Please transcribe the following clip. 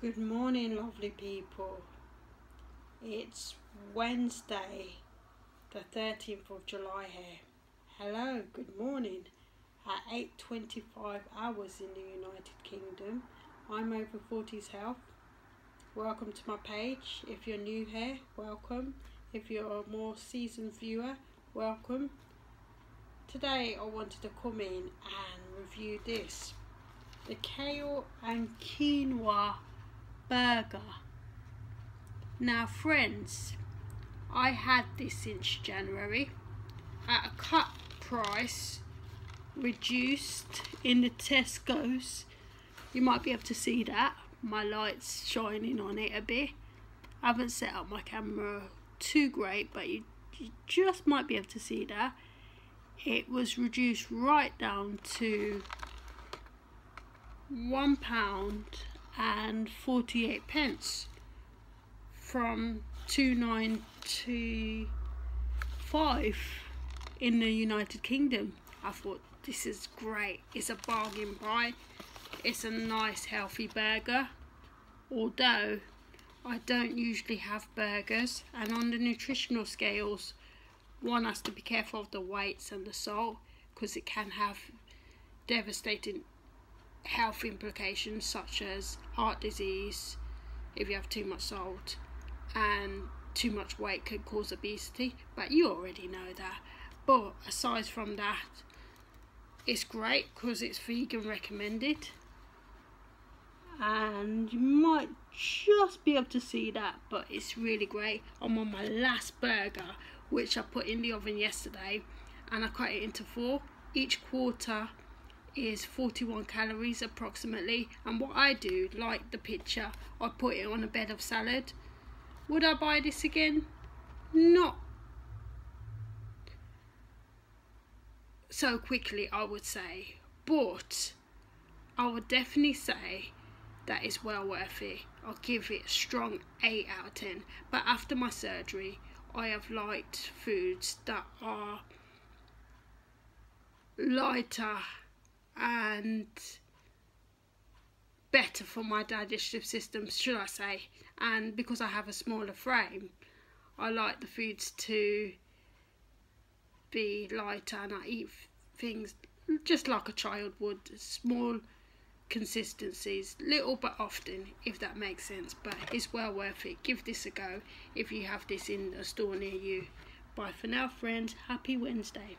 Good morning, lovely people. It's Wednesday, the 13th of July here. Hello, good morning. At 8.25 hours in the United Kingdom, I'm over 40s Health. Welcome to my page. If you're new here, welcome. If you're a more seasoned viewer, welcome. Today I wanted to come in and review this. The kale and quinoa burger. Now, friends, I had this since January at a cut price, reduced in the Tesco's. You might be able to see that. My light's shining on it a bit. I haven't set up my camera too great, but you, you just might be able to see that. It was reduced right down to one pound and 48 pence from 295 in the United Kingdom. I thought this is great. It's a bargain buy. It's a nice healthy burger. Although I don't usually have burgers and on the nutritional scales one has to be careful of the weights and the salt because it can have devastating health implications such as heart disease if you have too much salt and too much weight could cause obesity but you already know that. But aside from that it's great because it's vegan recommended and you might just be able to see that but it's really great. I'm on my last burger which I put in the oven yesterday and I cut it into four. Each quarter is 41 calories approximately and what I do like the picture I put it on a bed of salad. Would I buy this again? Not so quickly I would say. But I would definitely say that is well worth it. I'll give it a strong 8 out of 10 but after my surgery I have liked foods that are lighter and better for my digestive system, should I say. And because I have a smaller frame, I like the foods to be lighter and I eat things just like a child would, small consistencies, little but often, if that makes sense. But it's well worth it. Give this a go if you have this in a store near you. Bye for now, friends. Happy Wednesday.